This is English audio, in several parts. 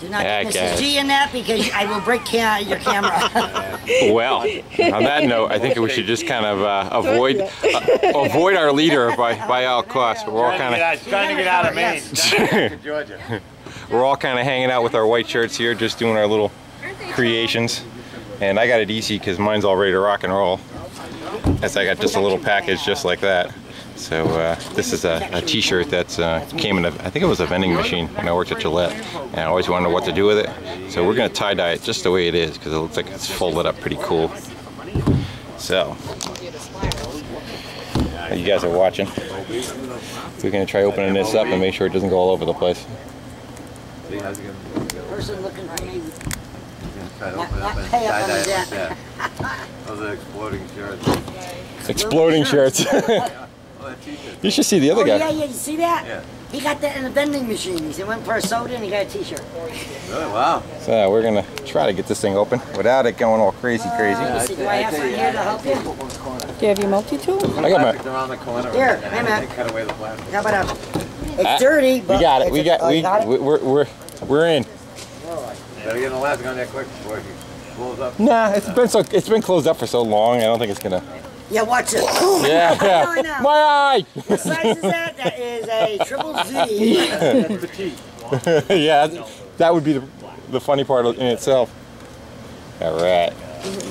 Do not Yeah, get guys. Mrs. G in that because I will break ca- your camera. Well, on that note, I think we should just kind of uh, avoid uh, avoid our leader by, by all costs. We're all kind of trying to get out of Maine. Yes. Georgia. we're all kind of hanging out with our white shirts here, just doing our little creations. And I got it easy because mine's all ready to rock and roll. As I got just a little package just like that. So uh, this is a a T-shirt that uh, came in a, I think it was a vending machine when I worked at Gillette, and I always wanted what to do with it. So we're gonna tie dye it just the way it is because it looks like it's folded up pretty cool. So you guys are watching. We're gonna try opening this up and make sure it doesn't go all over the place. Person looking for me. Try to Not- it up not and pay up tie on the debt. Those are exploding shirts. Exploding shirts. Oh, that t-shirt. you should see the other Oh, yeah, guy. yeah, you see that? Yeah. He got that in a vending machine. He went for a soda and he got a t-shirt. Really? Wow. So we're gonna try to get this thing open without it going all crazy, crazy. Let me see, do I have some here to help you? Do you have your multi-tool? I got my. Plastic around the corner. Here, and wait a minute. Cut away the plastic. How about a, it's Ah, dirty, but We got it. We it's a- got. oh, We. got it? We're. We're. We're in. Better get an elastic on there quick before it blows up. Nah, it's been so. It's been closed up for so long. I don't think it's gonna. Yeah, watch it. Yeah. I yeah. know. My eye. What size is that? That is a triple Z. yeah. that- That would be the, the funny part in itself. All right.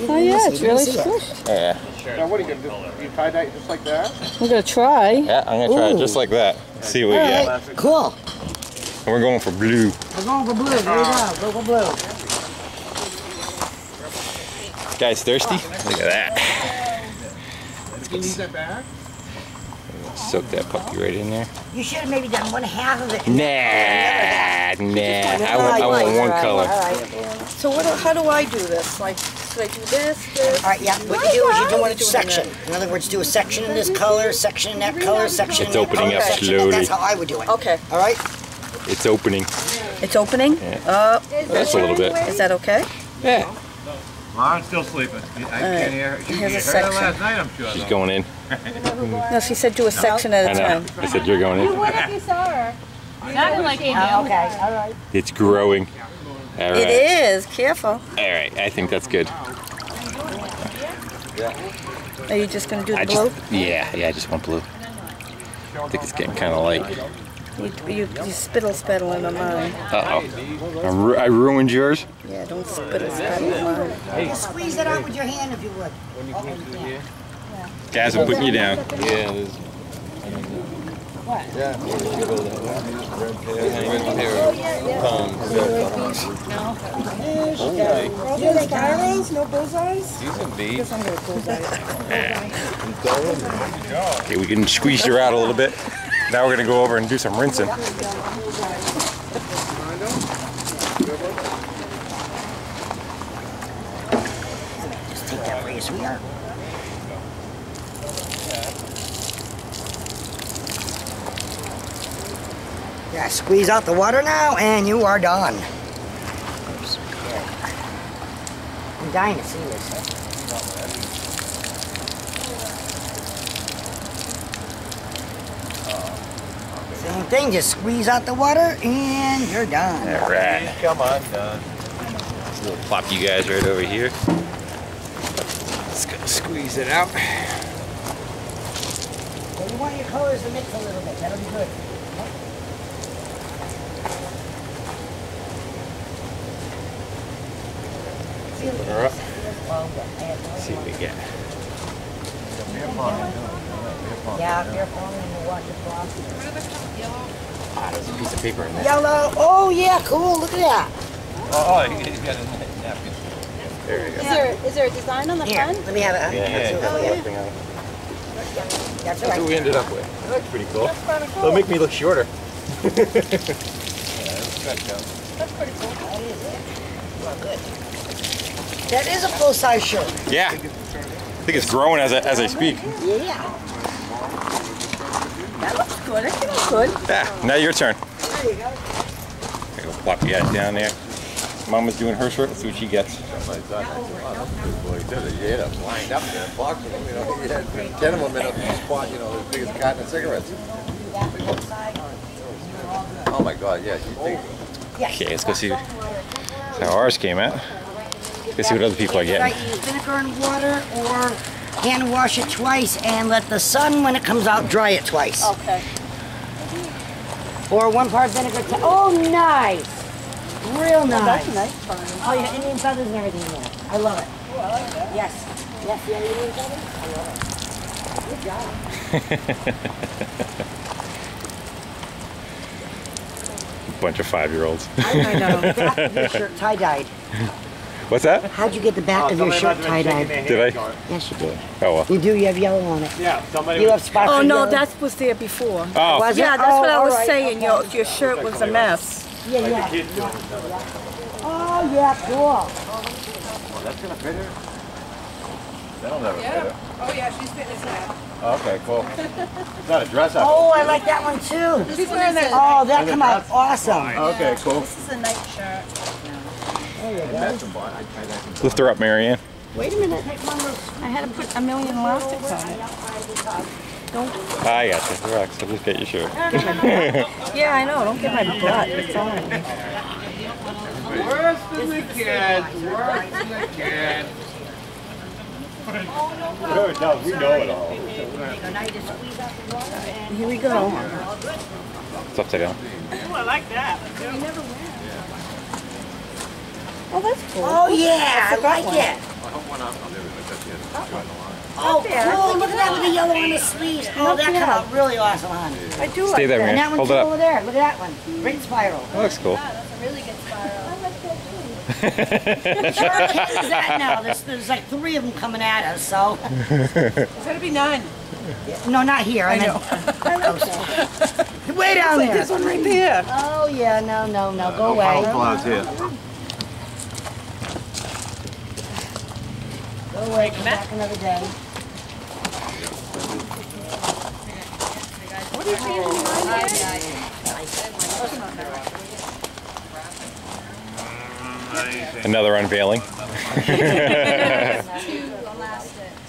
Oh yeah, it's really squished. Yeah. Now what are you gonna do? You tie that just like that? I'm gonna try. Yeah. I'm gonna try it just like that. See what we All get. cool. And we're going for blue. We're going for blue. Here we go. Go for blue. Guys, thirsty? Look at that. You need that back? Soak that puppy right in there. You should have maybe done one half of it. Nah, nah. I want, I want one color. All right. So what? How do I do this? Like, should I do this? This? All right, yeah. What you do is you do one each section. In other words, do a section in this color, section in that color, section in It's that opening color, up section in slowly. That's how I would do it. Okay. All right. It's opening. It's opening. Yeah. Uh, That's a little bit. is that okay? Yeah. Lauren's still sleeping. I can't hear her. She Here's a heard her section. last night, I'm sure. She's though. going in. No, she said do a section at a time. I said you're going in. You What if you saw her? Not in like a okay. All right. It's growing. All right. It is. Careful. All right. I think that's good. Are you just gonna do the I blue? just. Yeah. Yeah. I just want blue. I think it's getting kind of light. You, you, you spittle spattling on mine. Uh oh. I, ru- I ruined yours. Yeah, don't spittle spattle on mine. Just squeeze it out with your hand if you would. Guys, I'm putting you down. Yeah, there's. Yeah, red pair of palms. No like arrows, no bullseyes? You can be. I'm gonna bullseye. Okay, we can squeeze her out a little bit. Now we're gonna go over and do some rinsing. Just take that. Yeah, squeeze out the water now, and you are done. I'm dying to see this. Same thing, just squeeze out the water, and you're done. All right. Come on, Don. We'll plop you guys right over here. Let's go squeeze it out. So you want your colors to mix a little bit, that'll be good. See Put her up. Well, yeah, See what we get. Yeah, careful, and you watch it drop. Ah, there's a piece of paper in there. Yellow, oh yeah, cool, look at that. Oh, oh, he's got a napkin. There you go. Is there, is there a design on the Here, front? let me have it. huh? Yeah, it's got the whole thing on. That's That's all what we ended up with. That looks pretty cool. That's kind of cool. It'll make me look shorter. That's pretty cool. Well, good. That is a full-size shirt. Yeah. I think it's growing as I, as I speak. Yeah. That looks good. I think it's good. Yeah, now your turn. There you go. Okay, we'll plop you guys down there. Mama's doing her shirt. Let's see what she gets. My son, I said, wow, that's a good boy. He said that you had them lined up there, boxing them, you know, you had ten of them in a spot, you know, as big as a carton cigarettes. Oh my God, yeah, she thinks, Okay, let's go see how ours came out. Let's see what other people are Should I getting. use vinegar and water or hand wash it twice and let the sun, when it comes out, dry it twice? Okay. Or one part vinegar. To, oh, nice. Real nice. That's a nice fun. Oh, yeah, Indian feathers and everything in there. I love it. Yes. Yes, yeah, Indian feathers. I love it. Good job. Bunch of five-year-olds. I know. The your shirt tie-dyed. What's that? How'd you get the back oh, of your shirt tie-dyed? Did I? Yes, you did. Oh well. You do. You have yellow on it. Yeah, somebody You have spots Oh of no, yellow. that was there before. Oh, Was it? Yeah, that's Oh, what I oh, was right, saying. okay. Your your shirt was a mess. Yeah, yeah. yeah. Oh, yeah, cool. Oh, that's gonna fit her? That'll never fit her. Oh, yeah, she's fitting his hat. Okay, cool. It's not a dress up. Oh, I like that one too. She's wearing that. Oh, that come out awesome. Okay, cool. This is a night shirt. Lift her up, Marianne. Wait a minute. I had to put a million elastics on it. I got you. Relax. I'll just get your shirt. Yeah, I know. Don't get my butt. It's on. Worse than the kids. Worse than the kids. No, we know it all. Here we go. It's upside down. Oh, that's cool. Oh yeah, I like one. it. Oh, cool. Look at that with the yellow on the sleeves. Oh, that come out really awesome, hon. I do Stay like there, that. And that one Hold too it over there. Look at that one. Great spiral. That looks cool. That's a really good spiral. I like that too. You sure can use that now. There's, there's like three of them coming at us, so. It's gonna be nine. No, not here. I, meant way down there. There's one right there. Oh yeah, no, no, no. Go away. Clouds here. Go. Come back another day. Another unveiling. Two elastics.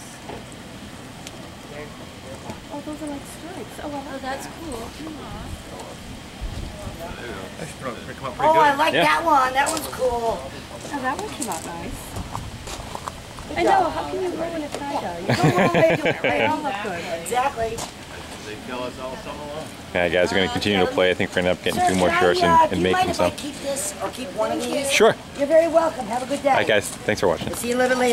Oh, those are like stripes. Oh, Oh, that's cool. Oh, I like Yeah. that one. That one's cool. oh, that one came out nice. I know. How can you ruin a tie dye? Go wrong way to do it, They all right? look good. Exactly. Yeah, guys, we're gonna continue to play. I think we're gonna end up getting Sir, two more can I, shirts uh, and, and making some. keep this or keep one of these? Sure. You're very welcome. Have a good day. All right, guys. Thanks for watching. See you a little bit later.